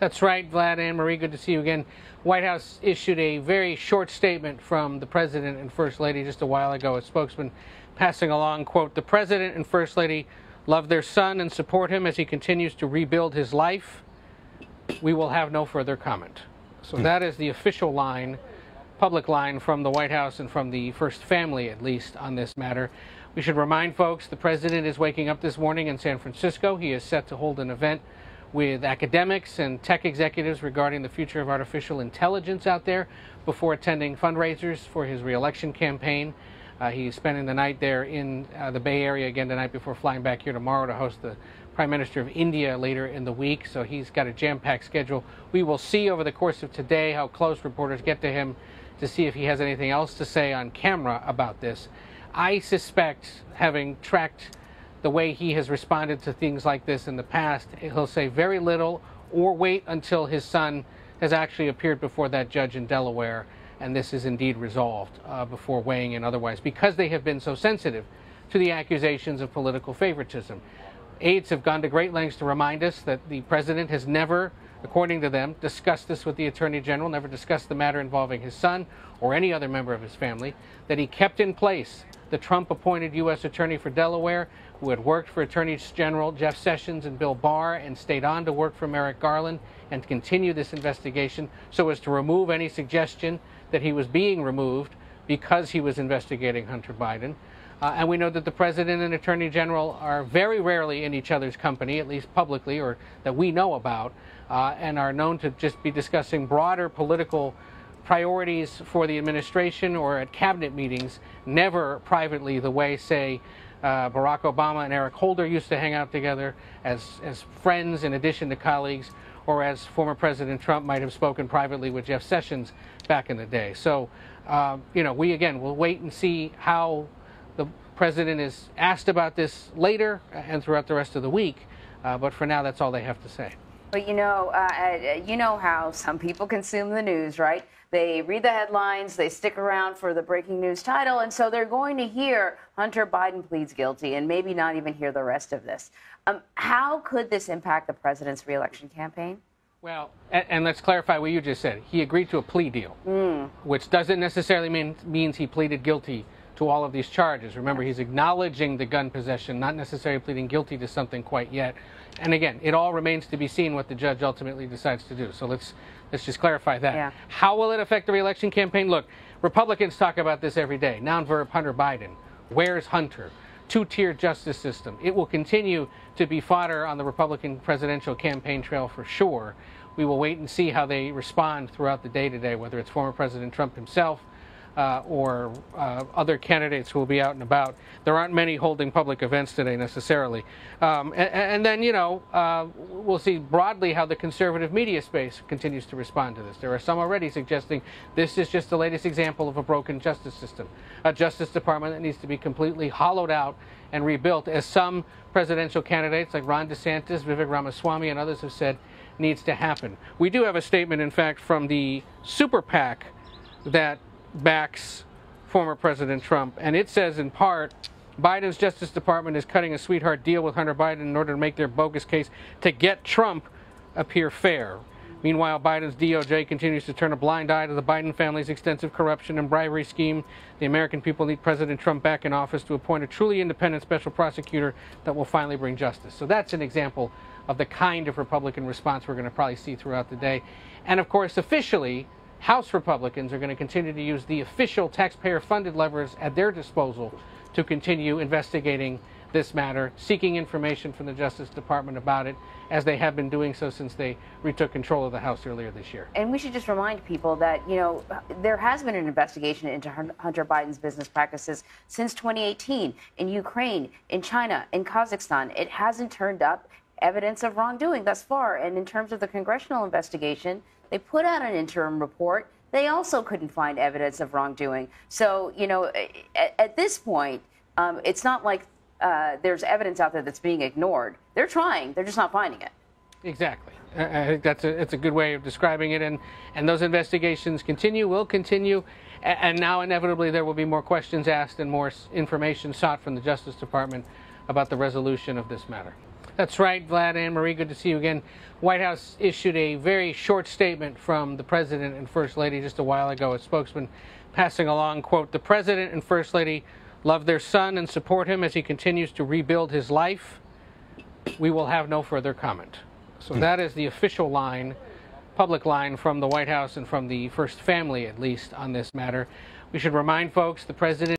That's right, Vlad and Marie. Good to see you again. White House issued a very short statement from the President and First Lady just a while ago. A spokesman passing along, quote, the President and First Lady love their son and support him as he continues to rebuild his life. We will have no further comment. So that is the official line, public line from the White House and from the First Family, at least, on this matter. We should remind folks the President is waking up this morning in San Francisco. He is set to hold an event with academics and tech executives regarding the future of artificial intelligence out there before attending fundraisers for his reelection campaign. Uh, he's spending the night there in uh, the Bay Area again tonight before flying back here tomorrow to host the Prime Minister of India later in the week. So he's got a jam packed schedule. We will see over the course of today how close reporters get to him to see if he has anything else to say on camera about this. I suspect, having tracked the way he has responded to things like this in the past, he'll say very little or wait until his son has actually appeared before that judge in Delaware and this is indeed resolved uh, before weighing in otherwise because they have been so sensitive to the accusations of political favoritism. Aides have gone to great lengths to remind us that the president has never, according to them, discussed this with the attorney general, never discussed the matter involving his son or any other member of his family, that he kept in place the Trump appointed U.S. Attorney for Delaware, who had worked for Attorneys General Jeff Sessions and Bill Barr and stayed on to work for Merrick Garland and continue this investigation so as to remove any suggestion that he was being removed because he was investigating Hunter Biden. Uh, and we know that the president and attorney general are very rarely in each other's company, at least publicly, or that we know about, uh, and are known to just be discussing broader political priorities for the administration or at cabinet meetings, never privately the way, say, uh, Barack Obama and Eric Holder used to hang out together as, as friends in addition to colleagues, or as former President Trump might have spoken privately with Jeff Sessions back in the day. So, uh, you know, we again will wait and see how the president is asked about this later and throughout the rest of the week. Uh, but for now, that's all they have to say. But you know, uh, uh you know how some people consume the news, right? They read the headlines, they stick around for the breaking news title, and so they're going to hear Hunter Biden pleads guilty and maybe not even hear the rest of this. Um, how could this impact the president's reelection campaign? Well, and, and, let's clarify what you just said. He agreed to a plea deal, mm. which doesn't necessarily mean means he pleaded guilty to all of these charges. Remember, he's acknowledging the gun possession, not necessarily pleading guilty to something quite yet. And again, it all remains to be seen what the judge ultimately decides to do. So let's Let's just clarify that. Yeah. How will it affect the reelection campaign? Look, Republicans talk about this every day. Noun verb Hunter Biden. Where's Hunter? Two tier justice system. It will continue to be fodder on the Republican presidential campaign trail for sure. We will wait and see how they respond throughout the day today, whether it's former President Trump himself uh, or uh, other candidates who will be out and about. There aren't many holding public events today necessarily. Um, and, and, then, you know, uh, we'll see broadly how the conservative media space continues to respond to this. There are some already suggesting this is just the latest example of a broken justice system, a justice department that needs to be completely hollowed out and rebuilt, as some presidential candidates like Ron DeSantis, Vivek Ramaswamy, and others have said needs to happen. We do have a statement, in fact, from the super PAC that backs former President Trump. And it says, in part, Biden's Justice Department is cutting a sweetheart deal with Hunter Biden in order to make their bogus case to get Trump appear fair. Meanwhile, Biden's DOJ continues to turn a blind eye to the Biden family's extensive corruption and bribery scheme. The American people need President Trump back in office to appoint a truly independent special prosecutor that will finally bring justice. So that's an example of the kind of Republican response we're going to probably see throughout the day. And of course, officially, House Republicans are going to continue to use the official taxpayer funded levers at their disposal to continue investigating this matter, seeking information from the Justice Department about it, as they have been doing so since they retook control of the House earlier this year. And we should just remind people that, you know, there has been an investigation into Hunter Biden's business practices since 2018 in Ukraine, in China, in Kazakhstan. It hasn't turned up evidence of wrongdoing thus far. And in terms of the congressional investigation, they put out an interim report. They also couldn't find evidence of wrongdoing. So, you know, at, at this point, um, it's not like uh, there's evidence out there that's being ignored. They're trying, they're just not finding it. Exactly. I think that's a, it's a good way of describing it. And, and those investigations continue, will continue. And now, inevitably, there will be more questions asked and more information sought from the Justice Department about the resolution of this matter. That's right, Vlad and Marie. Good to see you again. White House issued a very short statement from the president and first lady just a while ago. A spokesman passing along, quote, the president and first lady love their son and support him as he continues to rebuild his life. We will have no further comment. So hmm. that is the official line, public line from the White House and from the first family, at least, on this matter. We should remind folks the president